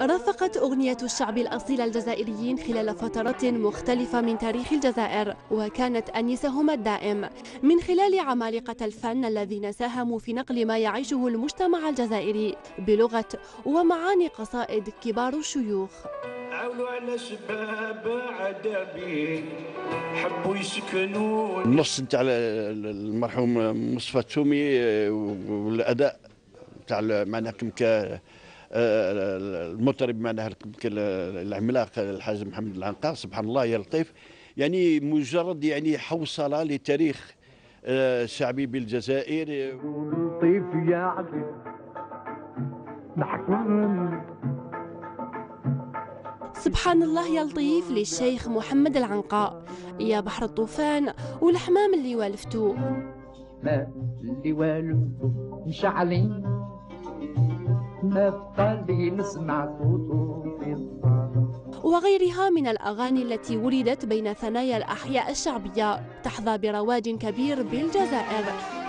رافقت أغنية الشعب الأصيل الجزائريين خلال فترات مختلفة من تاريخ الجزائر وكانت أنيسهم الدائم. من خلال عمالقة الفن الذين ساهموا في نقل ما يعيشه المجتمع الجزائري بلغة ومعاني قصائد كبار الشيوخ. عاولوا على شباب حبوا يسكنوا النص نتاع المرحوم مصطفى التومي والأداء نتاع معناها المطرب معناها العملاق الحاج محمد العنقاء سبحان الله يا لطيف. يعني مجرد يعني حوصلة لتاريخ الشعبي بالجزائر. لطيف يا سبحان الله يا لطيف للشيخ محمد العنقاء. يا بحر الطوفان والحمام اللي والفتو. ما اللي والفتو مشعلين وغيرها من الأغاني التي ولدت بين ثنايا الأحياء الشعبية تحظى برواج كبير بالجزائر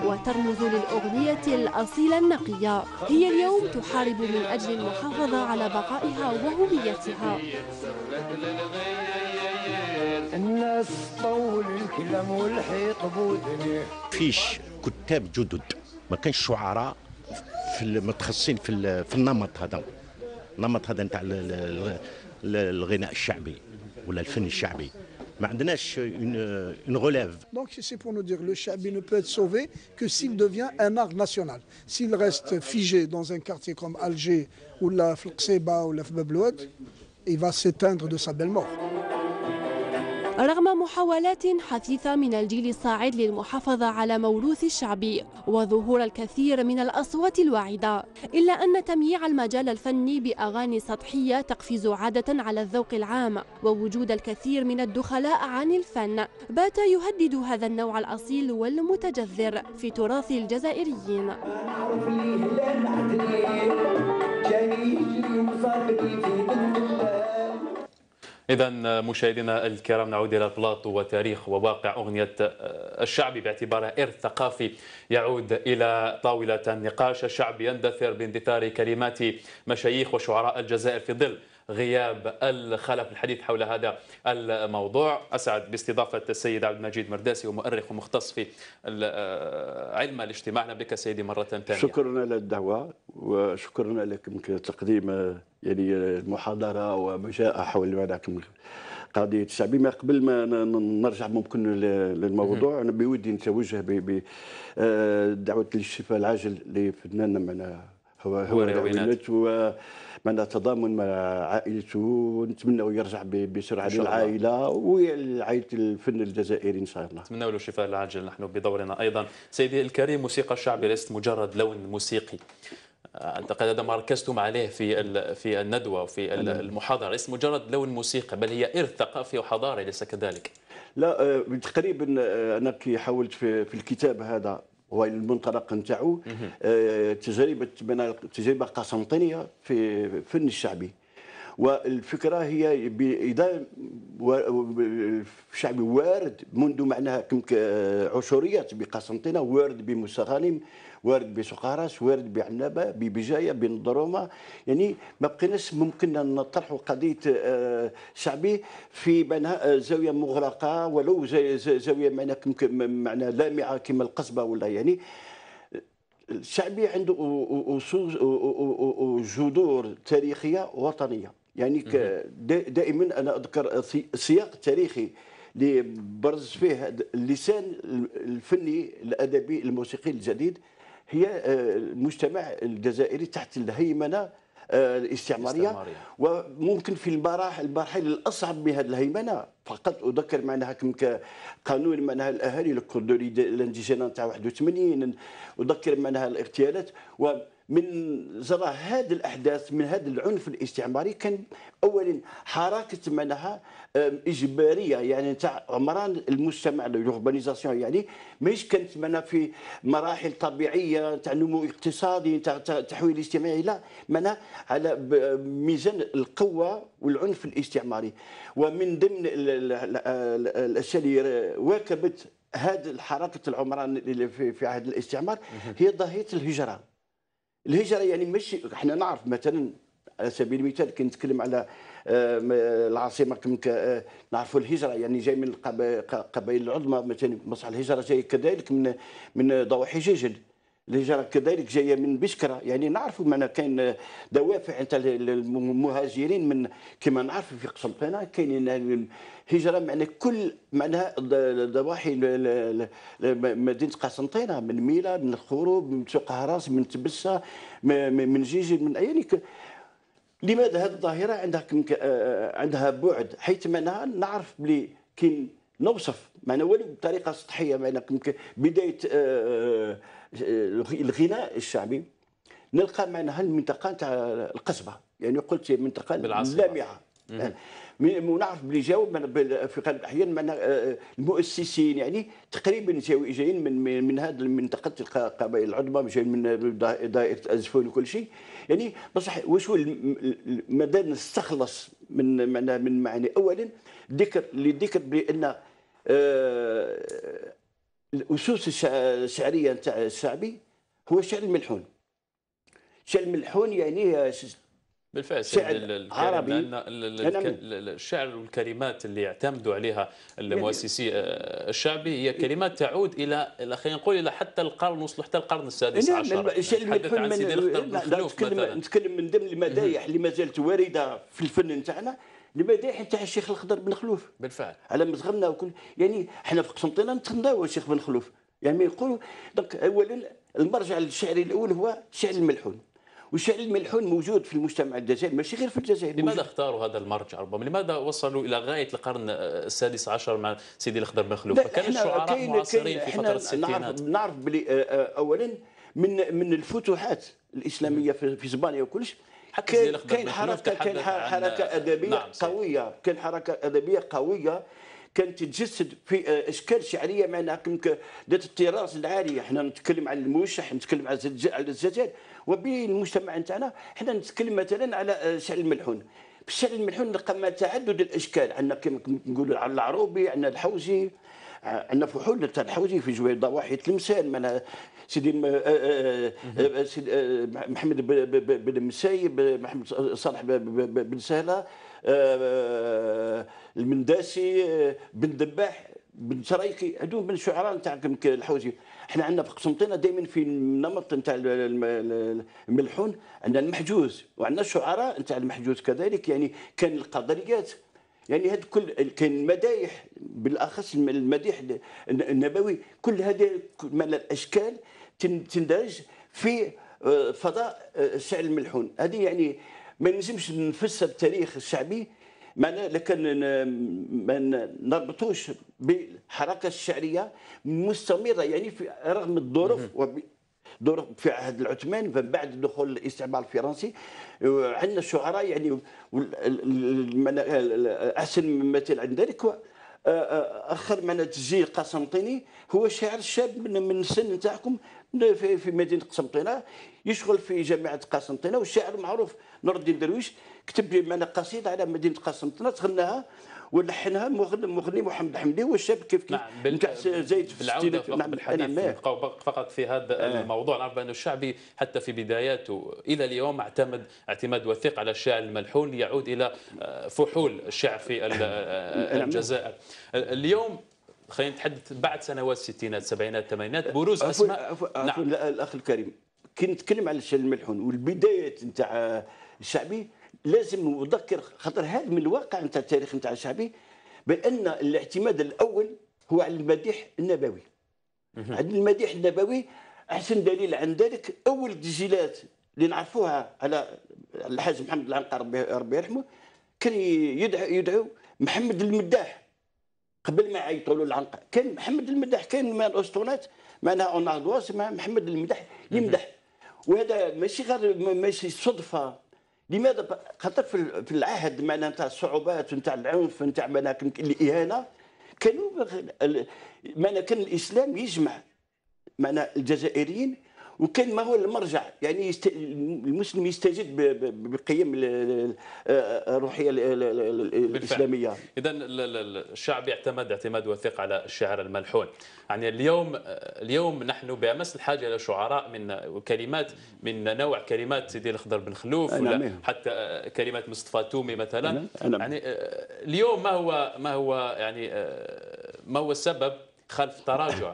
وترمز للأغنية الأصيلة النقية. هي اليوم تحارب من أجل المحافظة على بقائها وهويتها. الناس طول الكلام والحيط فيش كتاب جدد. ما كانش شعراء. في المتخصصين في ال- في النمط هذا النمط هذا نتاع ال- ال- ال- الغناء الشعبي ولا الفن الشعبي ما عندناش اون غوليف Donc c'est pour nous dire le chabi ne peut être sauvé que s'il devient un art national. S'il reste figé dans un quartier comme Alger ou la Flqseba ou la Fbablouad, il va s'éteindre de sa belle mort. رغم محاولات حثيثة من الجيل الصاعد للمحافظة على موروث الشعبي وظهور الكثير من الأصوات الواعدة إلا أن تمييع المجال الفني بأغاني سطحية تقفز عادة على الذوق العام ووجود الكثير من الدخلاء عن الفن بات يهدد هذا النوع الأصيل والمتجذر في تراث الجزائريين. إذا مشاهدينا الكرام نعود إلى البلاطو وتاريخ وواقع أغنية الشعبي باعتبارها إرث ثقافي يعود إلى طاولة النقاش الشعبي يندثر باندثار كلمات مشايخ وشعراء الجزائر في ظل غياب الخلف الحديث حول هذا الموضوع. أسعد باستضافة السيد عبد المجيد مرداسي ومؤرخ ومختص في ال- علم الاجتماع بك سيدي مرة ثانية. شكرا على الدعوة وشكرا لكم كتقديم يعني المحاضرة وما جاء حول معناكم قضية الشعبي ما قبل ما نرجع ممكن للموضوع أنا بودي نتوجه بدعوة للشفاء العاجل لفناننا معنا هو هو. روينات ومعنا تضامن مع عائلته ونتمنى يرجع ب- بسرعة إن شاء الله. للعائلة وعائلة الفن الجزائري إن شاء الله. نتمنى له الشفاء العاجل نحن بدورنا أيضا. سيدي الكريم موسيقى الشعبي ليست مجرد لون موسيقي. اعتقد هذا ما ركزتم عليه في في الندوة وفي ال- المحاضرة. ليست مجرد لون موسيقي بل هي إرث ثقافي وحضاري ليس كذلك؟ لا آه، تقريبا آه، أنا كي حاولت في, في الكتاب هذا هو المنطلق نتاعو آه، تجربة تجربة قسنطينية في فن الشعبي. والفكرة هي باذا الشعبي وارد منذ معناها عشوريات بقسنطينة وارد بمستغانم وارد بسقراس وارد بعنابة ببجاية بنضرومة. يعني ما بقيناش ممكن نطرحوا قضية آه، شعبي في معناها آه، زاوية مغلقه ولو زاوية معناها معناها لامعة كما القصبة ولا يعني. الشعبي عنده جذور تاريخية وطنية. يعني دائما أنا أذكر سي- سياق تاريخي اللي برز فيه اللسان الفني الأدبي الموسيقي الجديد هي آه، المجتمع الجزائري تحت الهيمنة آه، الاستعمارية. وممكن في المراحل المراحل الأصعب من هذه الهيمنة. فقط أذكر معناها كم قانون معناها الأهالي الكردوري الانديجينا نتاع 81 أذكر معناها الاغتيالات. ومن جراء هذه الأحداث من هذا العنف الاستعماري كان اولا حركه معناها إجبارية يعني نتاع عمران المجتمع الوربانيزاسيون يعني ماهيش كانت معناها في مراحل طبيعية نتاع نمو اقتصادي تاع تحويل اجتماعي لا معناها على ميزان القوة والعنف الاستعماري ومن ضمن ال- ال- ال- الأشياء اللي واكبت هذه الحركه العمران في عهد الاستعمار هي ظاهره الهجرة. الهجرة يعني مش إحنا نعرف مثلا على سبيل المثال كي نتكلم على آه، العاصمة كم آه، نعرفوا الهجرة يعني جاي من القبا- القبائل العظمى مثلا مصر الهجرة جاي كذلك من من ضواحي جيجل الهجره كذلك جاية من بشكرة. يعني نعرفوا معنا كاين دوافع نتاع المهاجرين من كما نعرفوا في قسنطينه كاينين الهجره معنا كل ض- ضواحي مدينة قسنطينه من ميلا من الخروب من سوق هراس من تبسة من جيجل من يعني لماذا هذه الظاهرة عندها آه، عندها بعد؟ حيث معناها نعرف بلي كي نوصف معنا ولو بطريقة سطحية معنا ك- بداية آه، آه، الغناء الشعبي نلقى معناها المنطقة نتاع القصبة؟ يعني قلت منطقة. لامعه ونعرف بلي جاو في غالب الأحيان معنا آه، المؤسسين. يعني تقريبا جايين من من, هذه المنطقة القبائل العظمى جايين من دا- دائرة ازفون وكل شيء. يعني بصح واش هو ماذا نستخلص من معنا من معاني. اولا ذكر للذكر بأن آه، الأسس الشع- الشعرية نتاع الشعبي هو الشعر الملحون. الشعر الملحون يعني بالفعل شعر الكريم عربي. الشعر والكلمات اللي يعتمدوا عليها المؤسسي آه، الشعبي هي كلمات تعود إلى خلينا نقول إلى حتى القرن وصلوا حتى القرن السادس نعم عشر. الشيء نتحدث الملحون عن سيدي نتكلم من ضمن المدايح اللي ما زالت واردة في الفن نتاعنا. المدايح نتاع الشيخ الخضر بن خلوف؟ بالفعل. على مزغمنا وكل يعني إحنا في قسنطينة نتغناو الشيخ بن خلوف. يعني يقولوا دونك اولا المرجع الشعري الأول هو الشعر الملحون. والشعر الملحون موجود في المجتمع الجزائري ماشي غير في الجزائر لماذا موجود. اختاروا هذا المرجع ربما؟ لماذا وصلوا إلى غاية القرن السادس عشر مع سيدي الاخضر بن خلوف؟ فكان الشعراء معاصرين في فترة الستينات. نعرف نعرف بلي آه، آه، اولا من من الفتوحات الإسلامية في اسبانيا وكلش كاين كاين حركه كاين حركة أدبية نعم،. قوية. كاين حركة أدبية قوية كانت تتجسد في آه، أشكال شعرية معناها ذات الطراز العالي. إحنا نتكلم عن الموشح نتكلم على الزج- على الزجاج. وبالمجتمع نتاعنا إحنا نتكلم مثلا على آه، الشعر الملحون. في الشعر الملحون نلقى ما تعدد الأشكال. عندنا كما نقولوا على العروبي عندنا الحوزي. عندنا فحول تاع الحوزي في جوي ضواحي تلمسان من سيدي آه، آه، آه، آه، محمد بن مسايب محمد صالح ب- ب- بن سهلة آه، المنداسي آه، بن دباح بن شرايكي هذو من الشعراء ك- الحوزي. إحنا عندنا في قسنطينه دائما في النمط نتاع ال- الم- الملحون عندنا المحجوز وعندنا الشعراء نتاع المحجوز كذلك يعني كان القدريات. يعني هذا كل كاين المدايح بالأخص الم- المديح الن- النبوي كل هذه من الأشكال تن- تندرج في آه، فضاء آه، الشعر الملحون. هذه يعني ما نجمش نفسر التاريخ الشعبي معنا لكن ما نربطوش بالحركة الشعرية مستمرة يعني في رغم الظروف ظروف في عهد العثمان من بعد دخول الاستعمار الفرنسي. عندنا الشعراء يعني أحسن مثال عند ذلك. اخر من تسجيل قسنطيني هو شاعر شاب من من السن نتاعكم في مدينة قسنطينه يشغل في جامعة قسنطينه والشاعر معروف نور الدين درويش. كتب لي قصيده على مدينة قسنطينه تغناها. ولحنها مغني محمد حمدي والشاب كيف كيف. نتاع زايد في الستينات. نعم، بالحديث آه. نبقى فقط في هذا آه. الموضوع نعرف بأن الشعبي حتى في بداياته إلى اليوم اعتمد اعتماد وثيق على الشعر الملحون ليعود إلى آه، فحول الشعر في آه، نعم. الجزائر اليوم خلينا نتحدث بعد سنوات الستينات السبعينات الثمانينات بروز اسماء عفوا نعم لا، الأخ الكريم كي نتكلم على الشعر الملحون والبدايات نتاع الشعبي لازم نذكر خاطر هذا من الواقع نتاع التاريخ نتاع الشعبي بأن الاعتماد الأول هو على المديح النبوي. عند المديح النبوي أحسن دليل عن ذلك أول تسجيلات اللي نعرفوها على الحاج محمد العنقر ربي ربي يرحمه كان يدعو يدعو محمد المداح قبل ما يعيطوا له العنقه كان محمد المداح كان من الاسطوانات معناها أون مع محمد المداح يمدح وهذا ماشي غير ماشي صدفة. لماذا؟ خاطر في ال- في العهد معناها نتاع الصعوبات ونتاع العنف نتاع معناها الإهانة كانوا معناها كان الإسلام يجمع معناها الجزائريين وكان ما هو المرجع يعني يست... المسلم يستجد ب- ب- بقيم ال- ال- الروحية ال- ال- ال- الإسلامية اذا الشعب يعتمد اعتماد وثيق على الشعر الملحون يعني اليوم اليوم نحن بأمس الحاجة إلى شعراء من كلمات من نوع كلمات سيدي الخضر بن خلوف. ولا حتى كلمات مصطفى تومي مثلا نعم. نعم. يعني اليوم ما هو ما هو يعني ما هو السبب خلف تراجع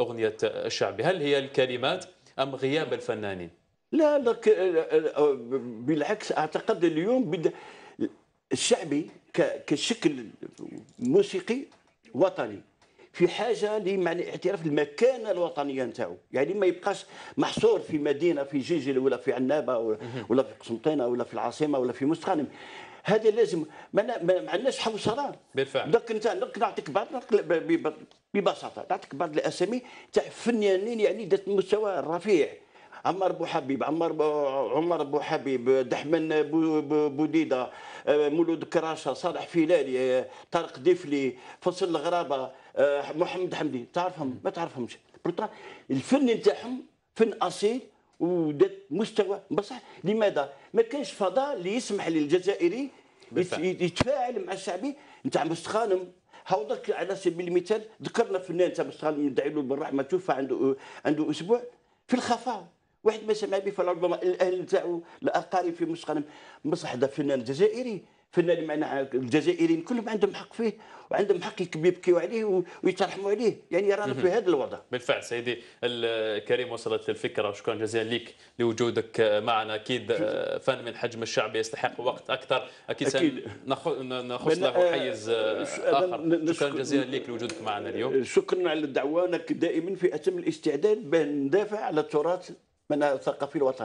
أغنية الشعبي هل هي الكلمات أم غياب الفنانين؟ لا لا ك- بالعكس أعتقد اليوم بدا الشعبي كشكل موسيقي وطني في حاجة لمعنى اعتراف المكانة الوطنية نتاعو. يعني ما يبقاش محصور في مدينة في جيجل ولا في عنابة ولا- ولا في قسنطينة ولا في العاصمة ولا في مستغانم هذا لازم. ما نا- ما ما عندناش حوصله بالفعل. دوك انت دوك نعطيك بعض ببساطة. نعطيك بعض الأسامي تاع فنانين يعني ذات المستوى الرفيع عمار بو حبيب عمار بو عمر بو حبيب دحمن بو بو- بوديدة آه، مولود كراشة صالح فيلالي آه، طارق ديفلي فصل الغرابة آه، محمد حمدي. تعرفهم؟ ما تعرفهمش. الفن نتاعهم فن أصيل وذات مستوى بصح. لماذا؟ ما كانش فضاء اللي يسمح للجزائري. يتفاعل مع الشعبي نتاع مستخانم. هاو درك على سبيل المثال ذكرنا فنان تاع مستخانم ندعي له بالرحمة توفى عنده عنده أسبوع في الخفاء. واحد ما سمع به فربما الأهل نتاعو الأقارب في مستخانم. بصح هذا فنان جزائري. فنان معنا الجزائريين كلهم عندهم حق فيه وعندهم حق يبكيوا عليه ويترحموا عليه. يعني رانا في هذا الوضع. بالفعل سيدي الكريم وصلت الفكرة وشكرا جزيلا لك لوجودك معنا. أكيد فن من حجم الشعبي يستحق وقت أكثر. أكيد, أكيد. نخص له آه، حيز ش- آخر. شكرا جزيلا لك لوجودك معنا اليوم. شكرا على دعوانك دائما في أتم الاستعداد بأن ندافع على التراث من الثقافي الوطني